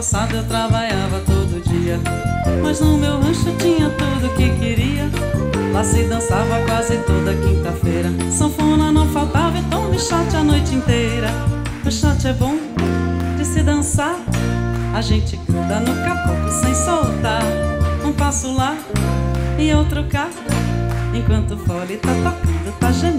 roçado eu trabalhava todo dia. Mas no meu rancho tinha tudo que queria. Lá se dançava quase toda quinta-feira. Sanfona não faltava, então me chate a noite inteira. O shot é bom de se dançar. A gente gruda no caboclo sem soltar. Um passo lá e outro cá. Enquanto o fole tá tocando, tá gemendo,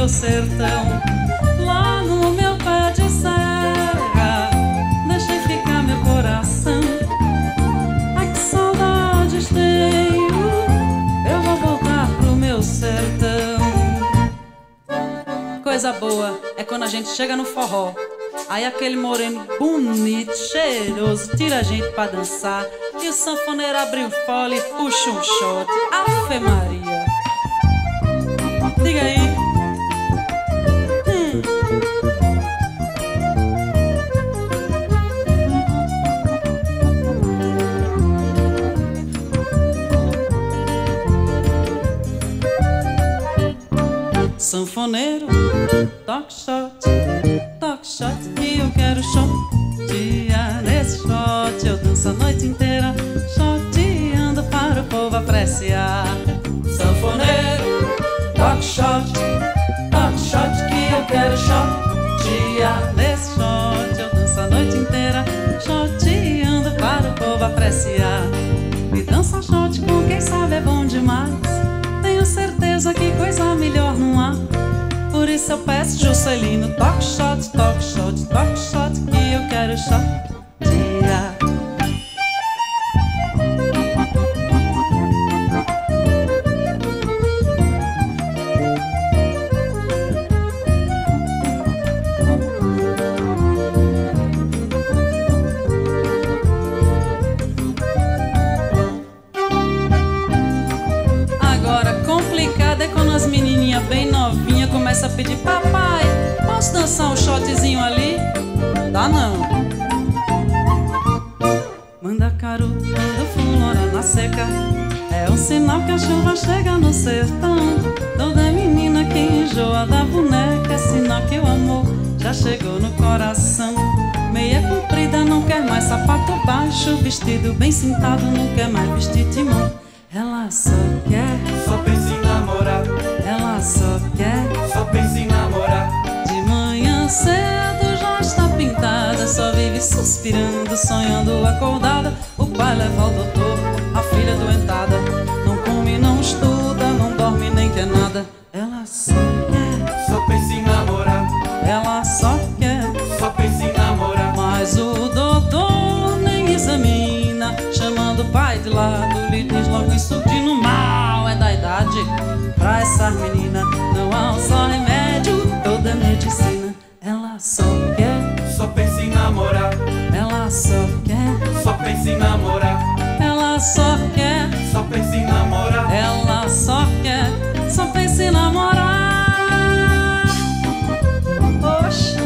meu sertão. Lá no meu pé de serra, deixei ficar meu coração. Ai que saudades tenho, eu vou voltar pro meu sertão. Coisa boa é quando a gente chega no forró. Aí aquele moreno bonito, cheiroso, tira a gente pra dançar. E o sanfoneiro abre o fole puxa um shot. Ave Maria. Diga aí. Sanfoneiro, toque shot, toque shot que eu quero shot. Dia nesse shot eu danço a noite inteira, shoteando para o povo apreciar. Sanfoneiro, toque shot, toque shot que eu quero shot. Dia nesse shot eu danço a noite inteira, shoteando para o povo apreciar. E dança shot com quem sabe é bom demais. Peço Juscelino, toque shot, toque shot, toque shot, que eu quero shot. Começam a pedir Papai, posso dançar um shotzinho ali? Dá não. Manda caroço, manda fulora na seca É um sinal que a chuva chega no sertão. Toda menina que enjoa da boneca É sinal que o amor já chegou no coração. Meia comprida não quer mais sapato baixo Vestido bem cintado não quer mais vestir timão Ela só quer Só suspirando, sonhando acordada. O pai leva ao doutor, a filha doentada, não come, não estuda, não dorme nem quer nada. Ela só quer, Só pensa em namorar, ela só quer, só pensa em namorar. mas o doutor nem examina, chamando o pai de lado, lhe diz logo isso de no mal é da idade. Pra essas meninas não há um só remédio, Só pensa em namorar, ela só quer, só pensa em namorar, ela só quer, só pensa em namorar. ela só quer, só pensa em namorar. Oxe.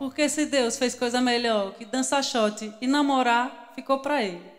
Porque se Deus fez coisa melhor que dançar shot e namorar, ficou pra ele.